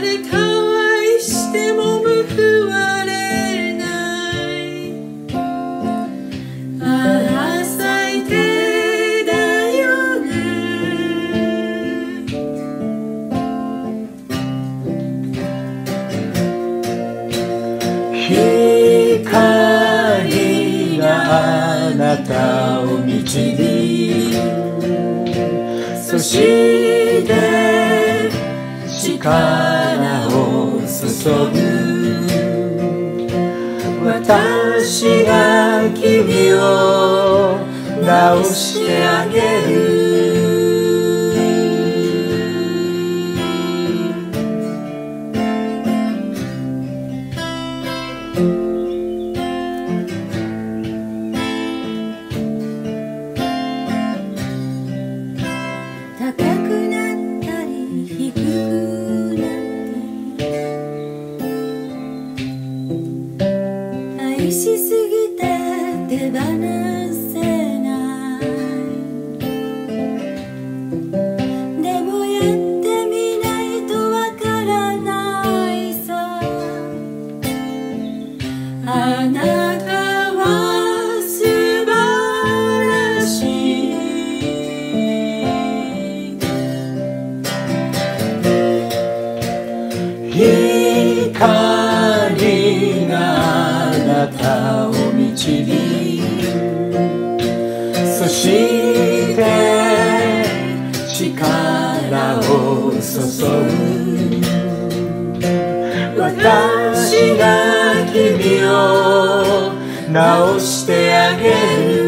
誰かを愛しても報われない。ああ最低だよね。光があなたを導く。そして力を注ぐ私が君を直してあげる。高くなったり低くあなた私が君を直してあげる。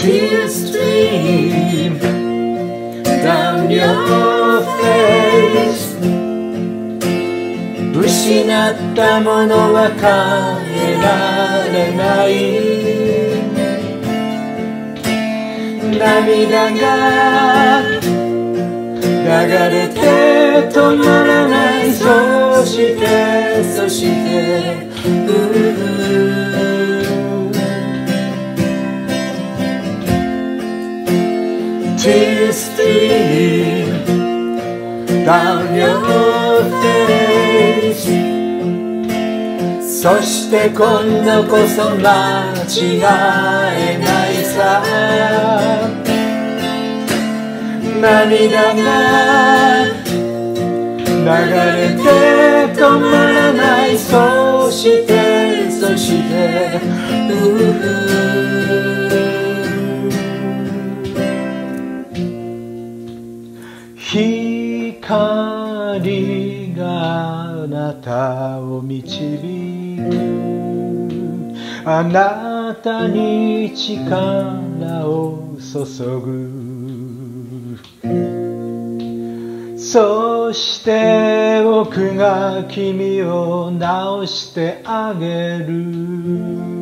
Tears stream down your face. 失ったものは変えられない。涙が流れて止まらない。そしてそしてうう。Seen down your face そして今度こそ間違えないさ。涙が流れて止まらないそしてそしてうう。光があなたを導く。あなたに力を注ぐ。そして僕が君を直してあげる。